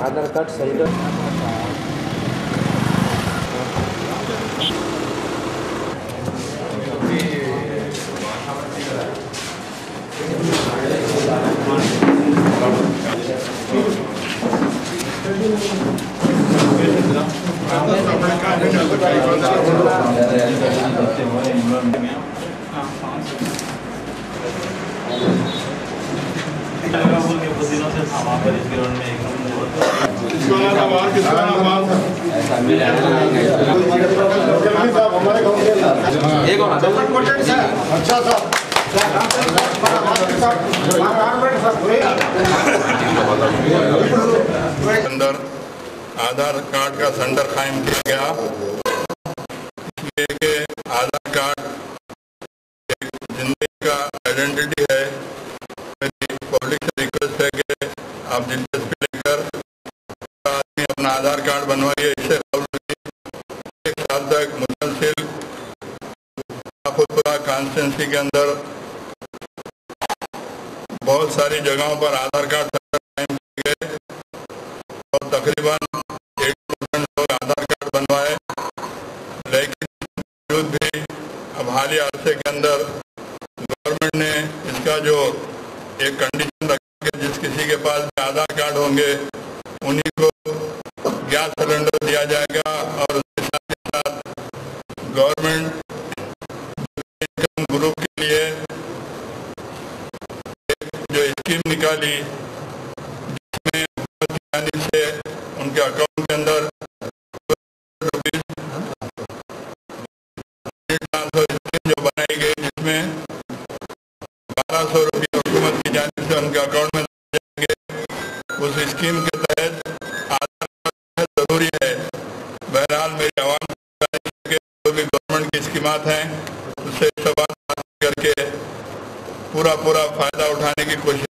आधार card centre दिनों से था वहाँ पर इस ग्राउंड अंदर आधार कार्ड का सेंटर कायम किया गया। आधार कार्ड ज़िंदगी का आइडेंटिटी है पब्लिक से रिक्वेस्ट है कि आप अपना आधार कार्ड बनवाइए इससे एक साल तक मुसलसिल खुदपुरा कॉन्स्टिट्यूंसी के अंदर बहुत सारी जगहों पर आधार कार्ड किए गए। और तकरीबन परसेंट लोग आधार कार्ड बनवाए। लेकिन भी अब हालिया अरसे के अंदर गवर्नमेंट ने इसका जो एक कंडीशन रखा जिस किसी के पास आधार कार्ड होंगे, उन्हीं को गवर्नमेंट इनकम ग्रुप के लिए, जो स्कीम निकाली, जिसमें से उनके अकाउंट के अंदर जो बनाई गई, जिसमें बारह सौ रुपये हुकूमत की से उनके अकाउंट में उस स्कीम के स्कीमात हैं। उससे सवाल करके पूरा पूरा फ़ायदा उठाने की कोशिश